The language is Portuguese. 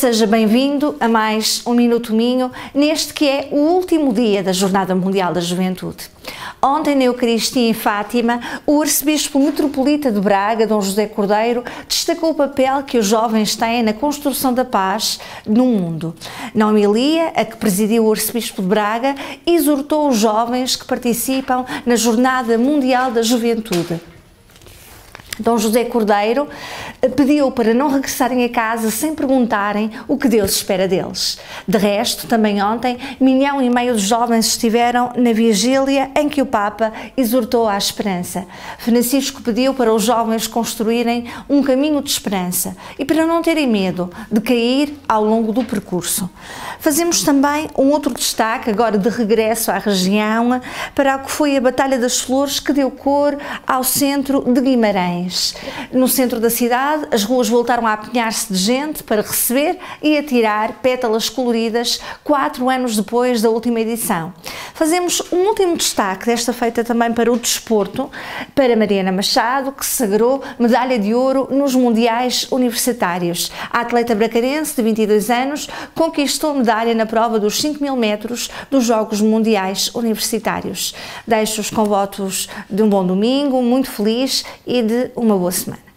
seja bem-vindo a mais um Minuto Minho, neste que é o último dia da Jornada Mundial da Juventude. Ontem, na Eucaristia em Fátima, o arcebispo metropolita de Braga, Dom José Cordeiro, destacou o papel que os jovens têm na construção da paz no mundo. Na homilia, a que presidiu o arcebispo de Braga, exortou os jovens que participam na Jornada Mundial da Juventude Dom José Cordeiro eh, pediu para não regressarem a casa sem perguntarem o que Deus espera deles. De resto, também ontem, milhão e meio de jovens estiveram na vigília em que o Papa exortou à esperança. Francisco pediu para os jovens construírem um caminho de esperança e para não terem medo de cair ao longo do percurso. Fazemos também um outro destaque, agora de regresso à região, para o que foi a Batalha das Flores que deu cor ao centro de Guimarães. No centro da cidade, as ruas voltaram a apinhar-se de gente para receber e atirar pétalas coloridas quatro anos depois da última edição. Fazemos um último destaque desta feita também para o desporto, para Mariana Machado, que sagrou medalha de ouro nos Mundiais Universitários. A atleta bracarense, de 22 anos, conquistou medalha na prova dos 5 mil metros dos Jogos Mundiais Universitários. Deixo-os com votos de um bom domingo, muito feliz e de uma boa semana.